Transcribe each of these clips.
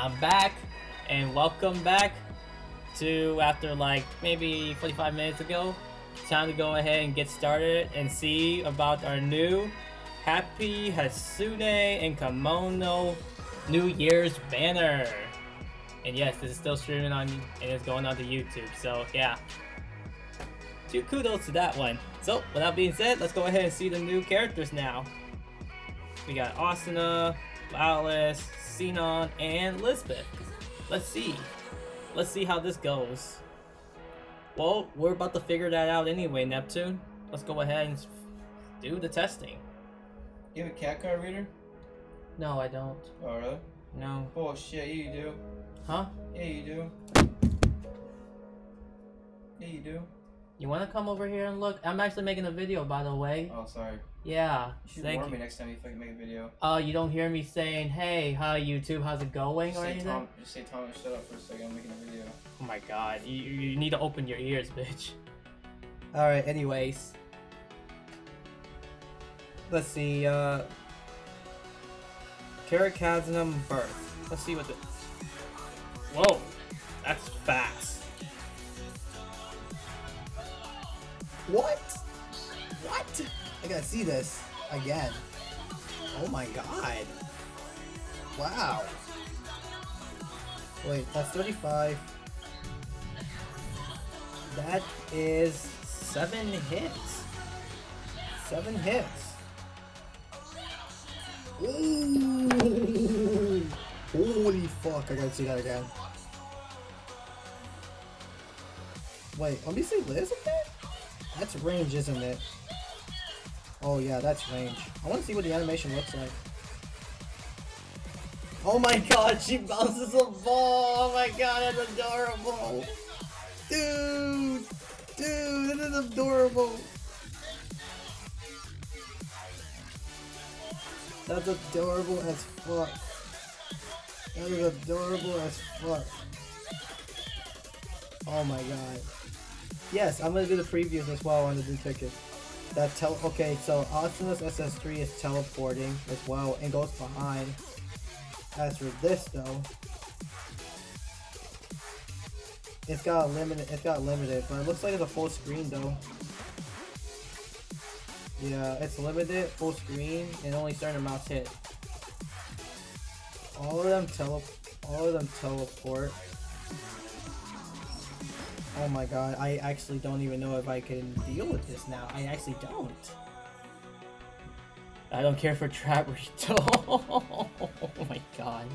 I'm back, and welcome back to after like maybe 45 minutes ago. Time to go ahead and get started and see about our new Happy Hatsumoude and Kimono New Year's banner. And yes, this is still streaming on and it's going on to YouTube. So yeah, two kudos to that one. So with that being said, let's go ahead and see the new characters now. We got Asuna, Alice, Sinon, and Lisbeth. Let's see. Let's see how this goes. Well, we're about to figure that out anyway, Neptune. Let's go ahead and do the testing. You have a cat card reader? No, I don't. Oh, really? No. Oh, shit, yeah, you do. Huh? Yeah, you do. Yeah, you do. You want to come over here and look? I'm actually making a video, by the way. Oh, sorry. Yeah. You should thank warn you. me next time you fucking make a video. Oh, you don't hear me saying, "Hey, hi YouTube, how's it going?" Just or say, anything? Tom, just say, Thomas, shut up for a second. I'm making a video. Oh my god, you, you need to open your ears, bitch. Alright, anyways. Let's see, uh... Caracasnum Birth. Let's see what the... Whoa! That's fast. What? I gotta see this again. Oh my god. Wow. Wait, that's 35. That is seven hits. Seven hits. Ooh. Holy fuck, I gotta see that again. Wait, let me see Liz again? That's range, isn't it? Oh yeah, that's range. I want to see what the animation looks like. Oh my god, she bounces a ball! Oh my god, that's adorable! Dude! Dude, this is adorable! That's adorable as fuck. That is adorable as fuck. Oh my god. Yes, I'm gonna do the previews as well on the new ticket. That tel okay, so Asuna's SS3 is teleporting as well and goes behind. As for this though, it's got limited it's got limited, but it looks like it's a full screen though. Yeah, it's limited, full screen, and only certain amounts hit. All of them tele all of them teleport. Oh my god, I actually don't even know if I can deal with this now. I actually don't. I don't care for Traberito. oh my god.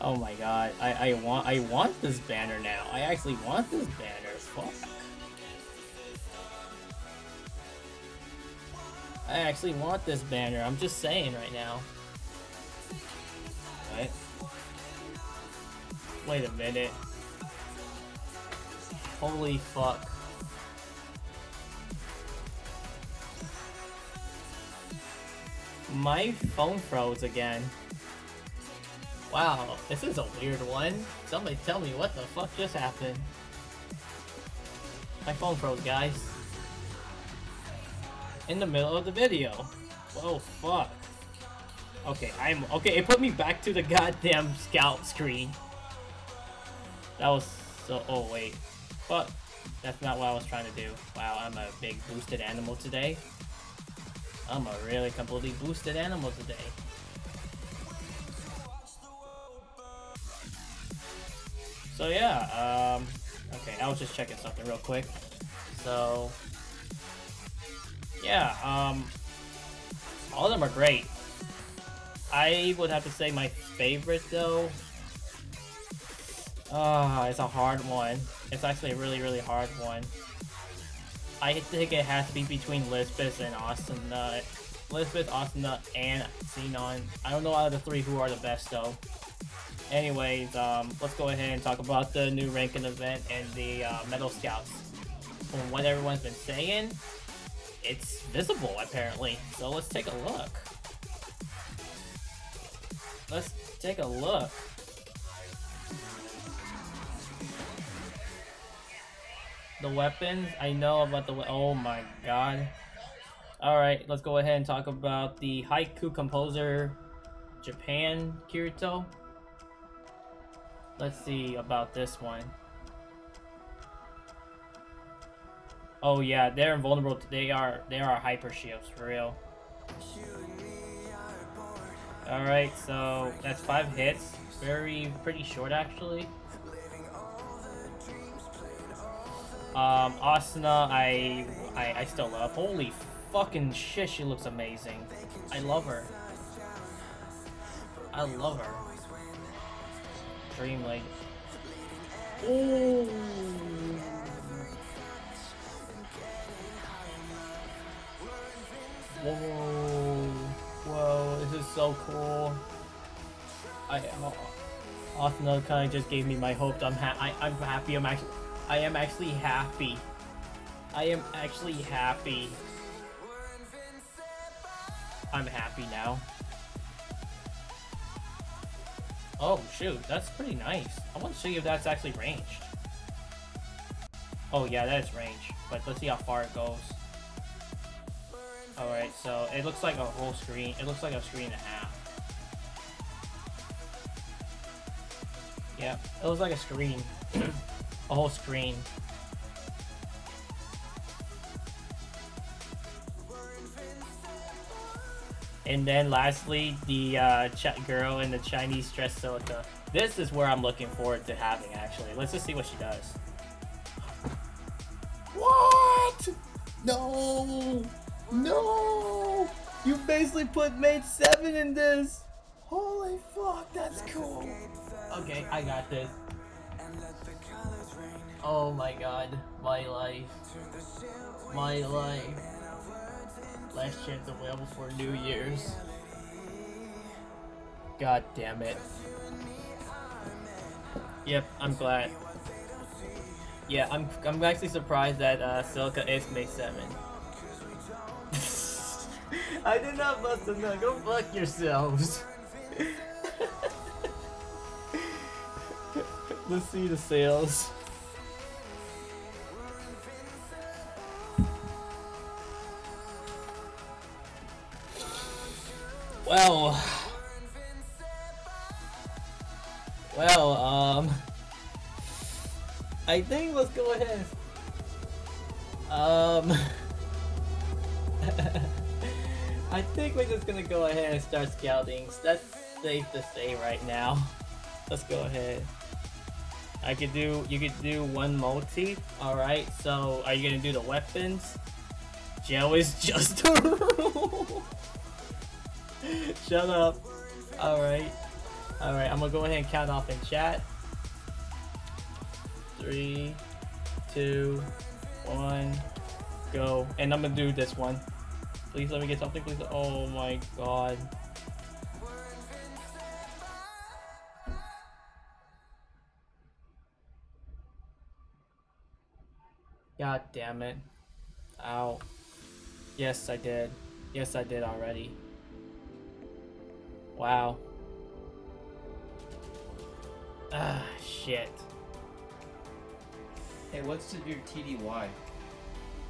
Oh my god. I, I want I want this banner now. I actually want this banner. Fuck. I actually want this banner. I'm just saying right now. What? Wait a minute. Holy fuck. My phone froze again. Wow, this is a weird one. Somebody tell me what the fuck just happened. My phone froze, guys. In the middle of the video. Whoa, fuck. Okay, I'm- okay, it put me back to the goddamn scout screen. That was so- oh wait. But that's not what I was trying to do. Wow, I'm a big boosted animal today. I'm a really completely boosted animal today. So yeah, um, okay, I was just checking something real quick. So, yeah, um, all of them are great. I would have to say my favorite though. Ah, it's a hard one. It's actually a really, really hard one. I think it has to be between Lisbeth and Asuna. Lisbeth, Asuna, and Sinon. I don't know out of the three who are the best though. Anyways, um, let's go ahead and talk about the new ranking event and the uh, Metal Scouts. From what everyone's been saying, it's visible apparently. So let's take a look. Let's take a look. The weapons, I know about the. Oh my god. Alright, let's go ahead and talk about the Haiku Composer Japan Kirito. Let's see about this one. Oh yeah, they're invulnerable. They are they are hyper shields for real. All right, so that's five hits. Very pretty short actually. Um, Asuna, I, I I still love. Holy fucking shit, she looks amazing. I love her. I love her. Dream. Whoa. Whoa, this is so cool. I Asuna kind of just gave me my hope. I'm ha I, I'm happy. I'm actually I am actually happy. I am actually happy. I'm happy now. Oh shoot, that's pretty nice. I want to see if that's actually ranged. Oh yeah, that is range. But let's see how far it goes. Alright, so it looks like a whole screen. It looks like a screen and a half. Yeah, it looks like a screen. a whole screen. And then lastly, the uh, girl in the Chinese dress Silica. This is where I'm looking forward to having actually. Let's just see what she does. What? No! No! You basically put mate 7 in this! Holy fuck, that's cool! Okay, I got this. Oh my god, my life. My life. Last chance available for New Year's. God damn it. Yep, I'm glad. Yeah, I'm I'm actually surprised that uh, Silica is May 7. I did not bust a nut. Go fuck yourselves. Let's see the sales. Well, well, um, I think let's go ahead. Um, I think we're just gonna go ahead and start scouting. That's safe to say right now. Let's go ahead. I could do, you could do one multi. Alright, so are you gonna do the weapons? Joe is just a rule. Shut up. Alright. Alright, I'm gonna go ahead and count off in chat. Three, two, one, go. And I'm gonna do this one. Please let me get something, please. Oh my god. God damn it. Ow. Yes, I did. Yes, I did already. Wow. Ah, shit. Hey, what's your TDY?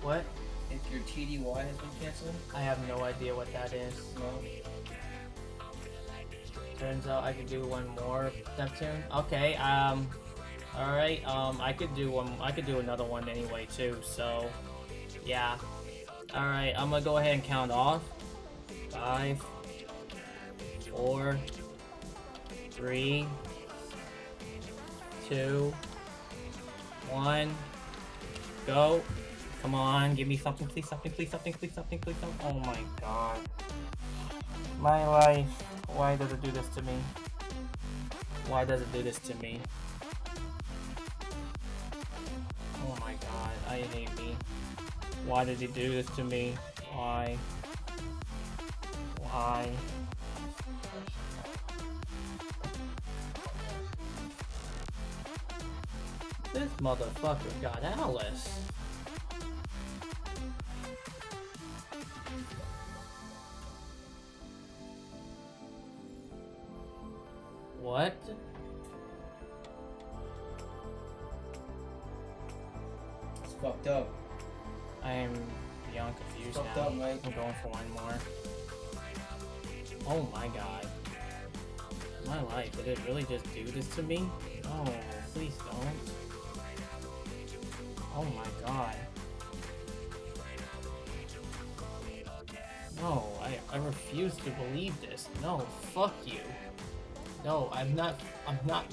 What? If your TDY has been canceled? I have no idea what that is. No. Turns out I could do one more Neptune. Okay, um, all right. Um, I could do one. I could do another one anyway too. So, yeah. All right. I'm gonna go ahead and count off. Five, four, three, two, one, go. Come on, give me something, please, something, please, something, please, something, please, something. Oh my god. My life. Why does it do this to me? Why does it do this to me? Oh my god, I hate me. Why did he do this to me? Why? Why? This motherfucker got Alice. What? It's fucked up. I am beyond confused Fucked now. up, Mike. I'm going for one more. Oh my god. My life, did it really just do this to me? Oh, please don't. Oh my god. No, I, I refuse to believe this. No, fuck you. No, I'm not, I'm not,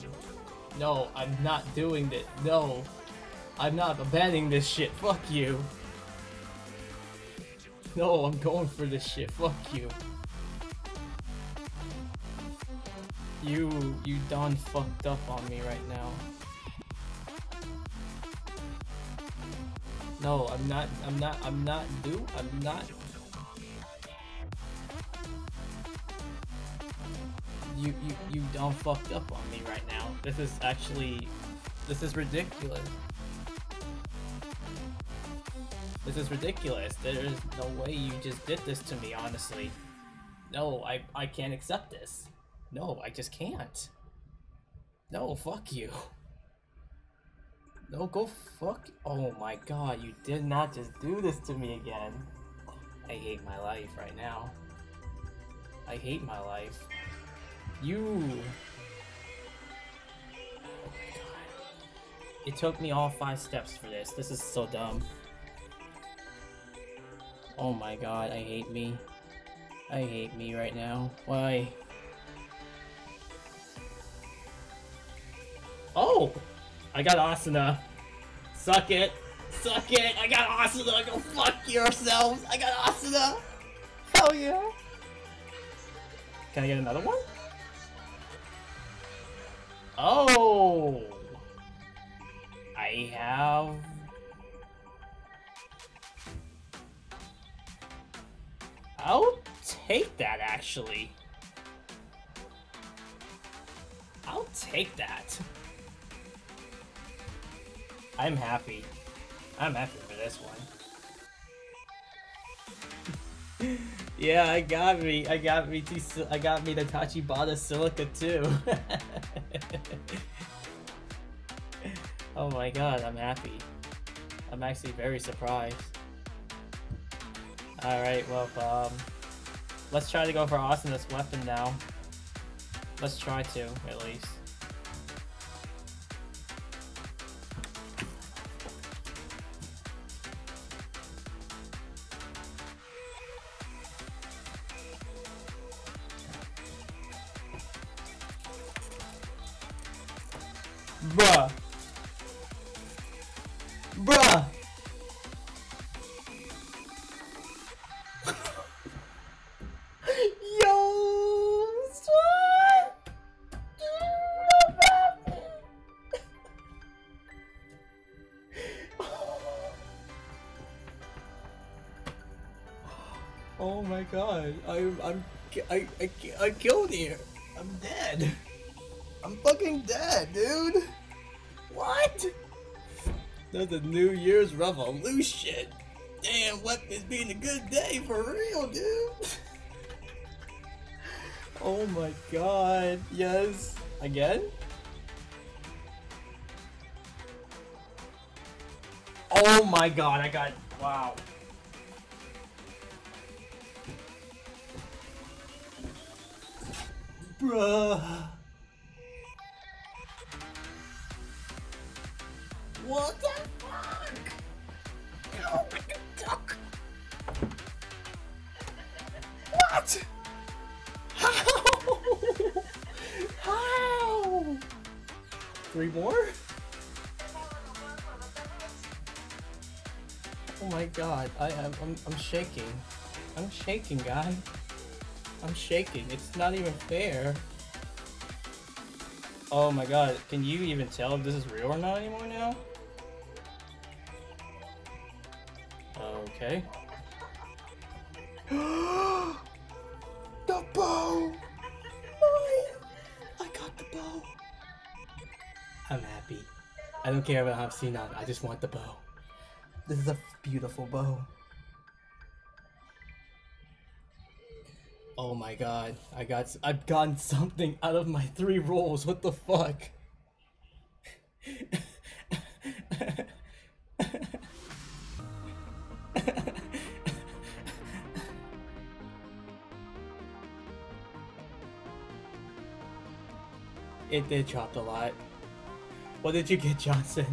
no, I'm not doing this. No, I'm not abandoning this shit. Fuck you. No, I'm going for this shit. Fuck you. You, you done fucked up on me right now. No, I'm not, I'm not, I'm not do, I'm not. You, you, you done fucked up on me right now. This is actually, this is ridiculous. This is ridiculous. There is no way you just did this to me, honestly. No, I, I can't accept this. No, I just can't. No, fuck you. No, go fuck. Oh my god, you did not just do this to me again. I hate my life right now. I hate my life. You. It took me all five steps for this. This is so dumb. Oh my god, I hate me. I hate me right now. Why? Oh! I got Asuna. Suck it. Suck it. I got Asuna. Go fuck yourselves. I got Asuna. Hell yeah. Can I get another one? Oh! I have... I'll take that, actually. I'll take that. I'm happy. I'm happy for this one. yeah, I got me. I got me. To, I got me the Tachibana Silica too. oh my god, I'm happy. I'm actually very surprised. Alright, well, um, let's try to go for Awesomeness weapon now. Let's try to, at least. God, I'm, I'm, I, I, I killed here. I'm dead. I'm fucking dead, dude. What? That's a New Year's revolution. Damn, what is being a good day for real, dude? oh my god, yes. Again? Oh my god, I got, wow. Bruh. What the fuck? Oh my duck. What? How? How? Three more? Oh my god, I am I'm, I'm shaking. I'm shaking, guy. I'm shaking. It's not even fair. Oh my god, can you even tell if this is real or not anymore now? Okay. the bow! I, I got the bow. I'm happy. I don't care about Hafsinan, I just want the bow. This is a beautiful bow. Oh my god, I got I've gotten something out of my three rolls. What the fuck? It did drop a lot. What did you get, Johnson?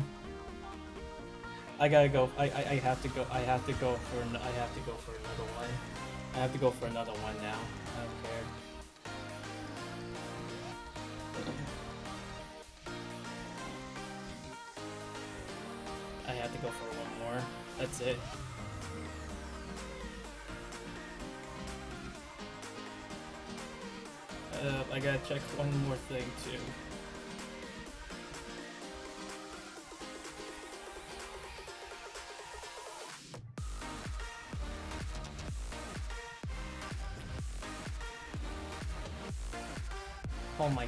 I gotta go. I, I, I have to go. I have to go for. I have to go for another one. I have to go for another one now. I don't care. I have to go for one more. That's it. Uh, I gotta check one more thing too.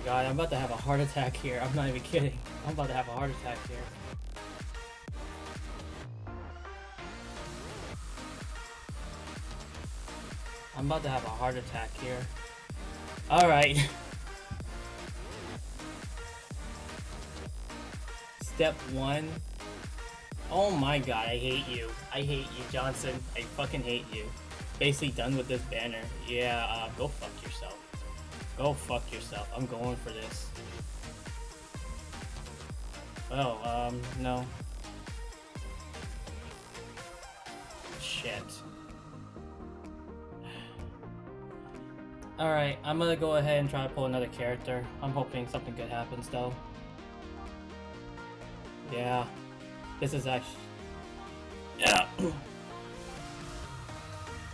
God, I'm about to have a heart attack here. I'm not even kidding. I'm about to have a heart attack here. I'm about to have a heart attack here. Alright. Step one. Oh my god, I hate you. I hate you, Johnson. I fucking hate you. Basically done with this banner. Yeah, uh, go fuck yourself. Go fuck yourself. I'm going for this. Oh, um, no. Shit. Alright, I'm gonna go ahead and try to pull another character. I'm hoping something good happens though. Yeah. This is actually... Yeah.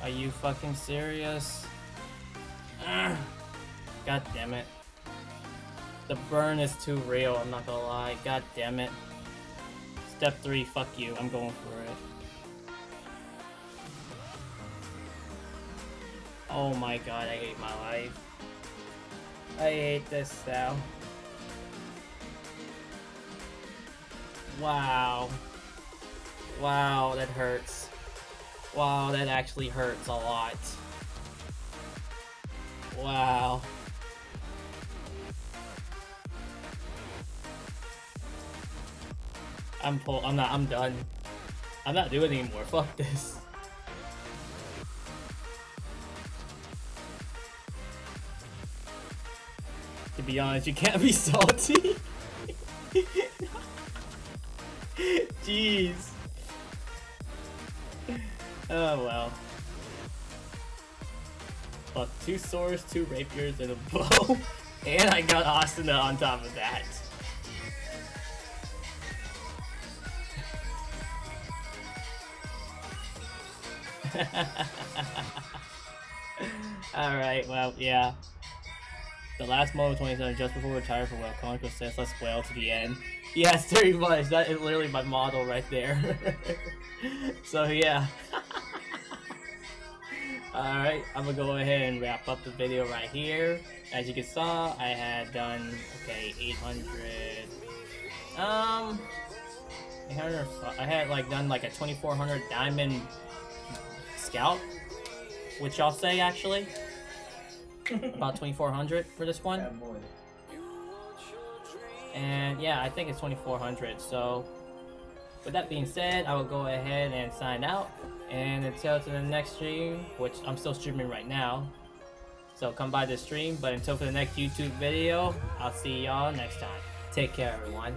Are you fucking serious? Ugh. God damn it. The burn is too real, I'm not gonna lie. God damn it. Step 3, fuck you. I'm going for it. Oh my god, I hate my life. I hate this now. Wow. Wow, that hurts. Wow, that actually hurts a lot. Wow. I'm pull. I'm not. I'm done. I'm not doing anymore. Fuck this. To be honest, you can't be salty. Jeez. Oh well. Fuck, two swords, two rapiers, and a bow. and I got Asuna on top of that. Alright, well, yeah. The last moment 27 just before we retire from well, Conquer says let's whale to the end. Yes, very much. That is literally my model right there. so yeah. Alright, I'm gonna go ahead and wrap up the video right here. As you can saw, I had done, okay, 800, um, 800, I had like done like a 2400 diamond scout, which I'll say actually, about 2400 for this one. And yeah, I think it's 2400. So, with that being said, I will go ahead and sign out. And until to the next stream, which I'm still streaming right now. So come by the stream. But until for the next YouTube video, I'll see y'all next time. Take care, everyone.